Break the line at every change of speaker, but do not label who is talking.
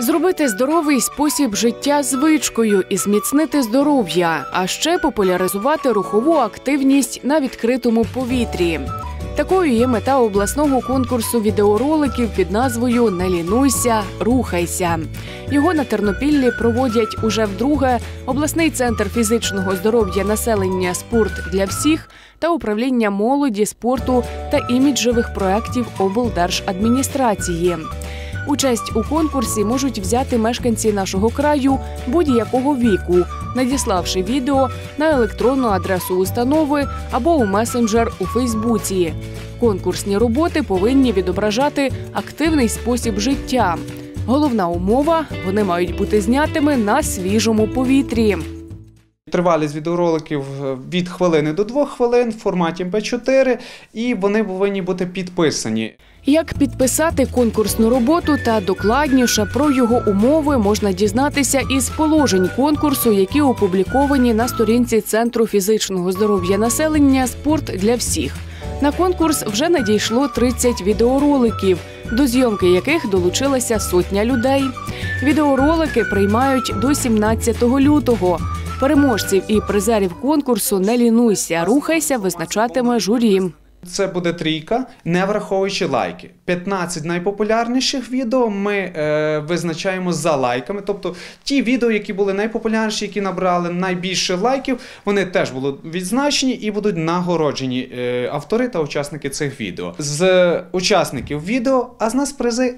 Зробити здоровий спосіб життя звичкою і зміцнити здоров'я, а ще популяризувати рухову активність на відкритому повітрі. Такою є мета обласного конкурсу відеороликів під назвою Не лінуйся, рухайся. Його на Тернопіллі проводять уже вдруге обласний центр фізичного здоров'я населення Спорт для всіх та управління молоді, спорту та іміджевих проєктів облдержадміністрації. Участь у конкурсі можуть взяти мешканці нашого краю будь-якого віку, надіславши відео на електронну адресу установи або у месенджер у Фейсбуці. Конкурсні роботи повинні відображати активний спосіб життя. Головна умова вони мають бути знятими на свіжому повітрі.
Тривалість відеороликів е, від хвилини до двох хвилин в форматі MP4, і вони повинні бути підписані.
Як підписати конкурсну роботу та докладніше про його умови можна дізнатися із положень конкурсу, які опубліковані на сторінці Центру фізичного здоров'я населення Спорт для всіх. На конкурс вже надійшло 30 відеороликів, до зйомки яких долучилася сотня людей. Відеоролики приймають до 17 лютого. Переможців і призерів конкурсу Не лінуйся, рухайся, визначатиме журі.
Це буде трійка, не враховуючи лайки. 15 найпопулярніших відео ми е, визначаємо за лайками. Тобто ті відео, які були найпопулярніші, які набрали найбільше лайків, вони теж будуть відзначені і будуть нагороджені е, автори та учасники цих відео. З учасників відео, а з нас призи